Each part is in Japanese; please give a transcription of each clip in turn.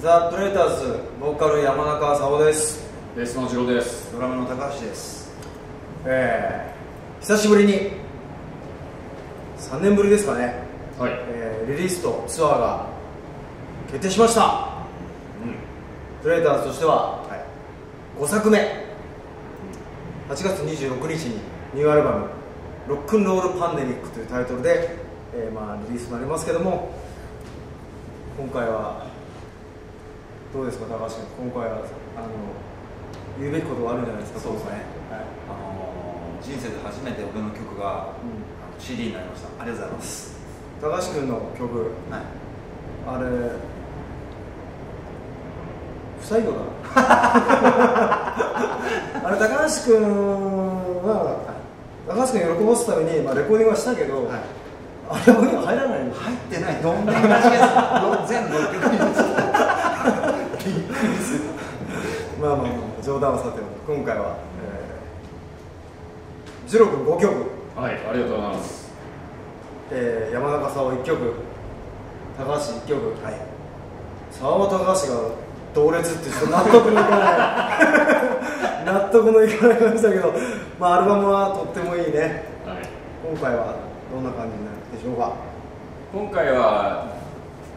ザ・プレーターズボーカル山中沙穂です。ベースの次郎です。ドラムの高橋です。えー、久しぶりに。3年ぶりですかね。はい、えー、リリースとツアーが決定しました、うん、プレーターズとしては、はい、5作目。8月26日にニューアルバム「ロックンロールパンデミック」というタイトルで、えーまあ、リリースになりますけども今回はどうですか高橋君？今回はあの言うべきことがあるんじゃないですかそうですね。はい。あのー人生で初めて俺の曲が、うん。CD になりました。ありがとうございます。高橋君の曲はい。あれ不採用だ 高橋君は高橋君喜ばすために、まあ、レコーディングはしたけど、はい。アルバムには入らないんです入ってない。どんなに間違え全6曲にまあまあまあ冗談はさておき今回は、えー、ジロ君5曲、はい、ありがとうございます。えー、山中沙央1曲。高橋1曲。はい。沙央高橋が同列ってちょっと納得のいかない。納得のいかない感じだけど、まあ、アルバムはとってもいいね。はい。今回はどんな感じになるでしょうか？今回は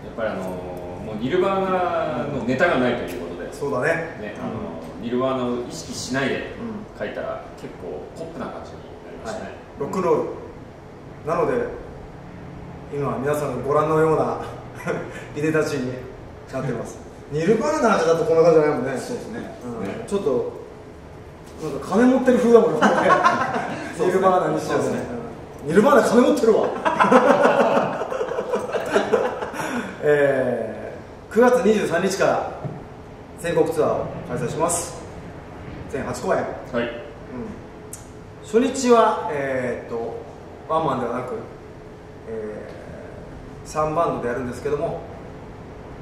やっぱりあのもうニルバーナのネタがないということで、そうだね。ねあのニルバーナを意識しないでうん。書いたら結構ポップな感じになりまはいしたね、ロックンロール。なので今皆さんがご覧のような いでたちになってますニルバーナーだとこんな感じじゃないもんね。そうですね。うん。ね。ちょっとなんか金持ってる風だもんね。ニルバーナーにしちゃうそうですね。うん。ニルバーナー金持ってるわ。えー、9月23日から全国ツアーを開催します。全8公演。はい。うん。初日は、えーっとワンマンではなく、え3バンドでやるんですけども、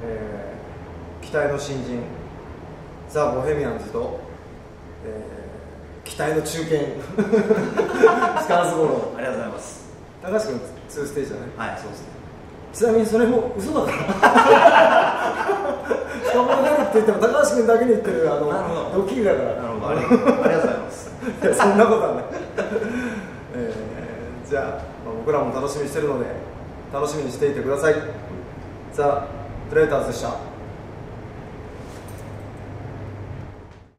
えー期待の新人ザ・ボヘミアンズと、えー期待の中堅 スカーズゴロありがとうございます。高橋君2ステージだね。はいそうですね。ちなみにそれも嘘 だから人も出るって言っても高橋君だけに言ってるあのドッキリだから。なるほど。ありありがとうございます。いやそんなことはない、えーじゃあ、まあ僕らも楽しみにしてるので楽しみにしていてください。ザ・プレーターズでした